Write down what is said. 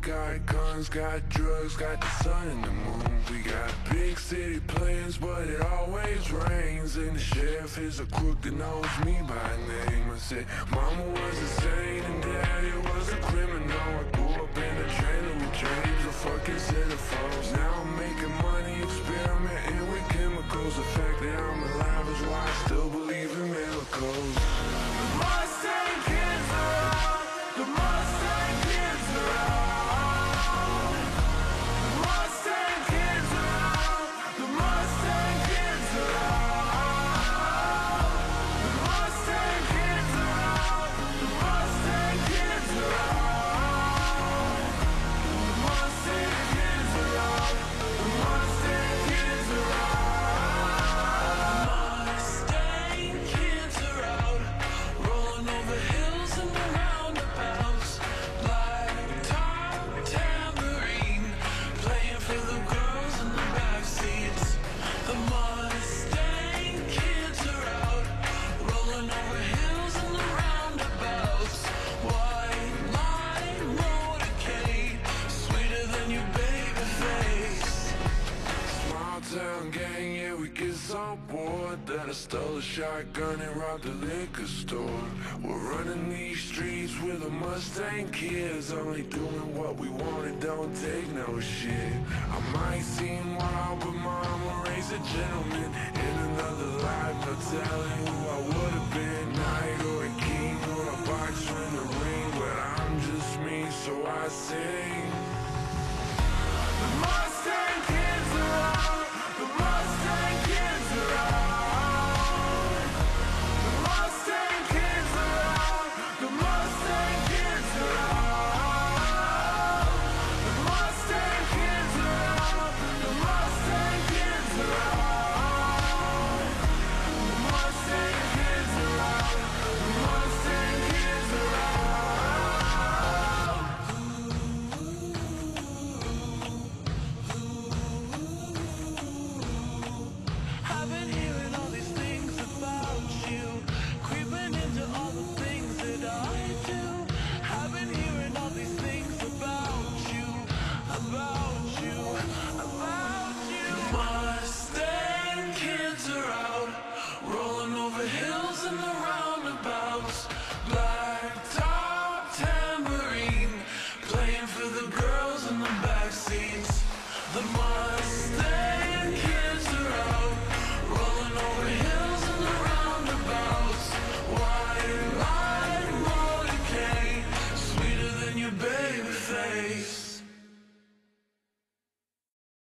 got guns, got drugs, got the sun and the moon. We got big city plans, but it always rains. And the sheriff is a crook that knows me by name. I said, Mama was insane and Daddy was a criminal. I grew up in a trailer with dreams of fucking centerfolds. Now I'm making money, experimenting with chemicals. Get so bored that I stole a shotgun and robbed a liquor store. We're running these streets with a Mustang kids, only doing what we want and don't take no shit. I might seem wild, but mama raised a gentleman in another life. No telling who I would have been, knight or a king or a boxer in the ring, but I'm just me, so I sing.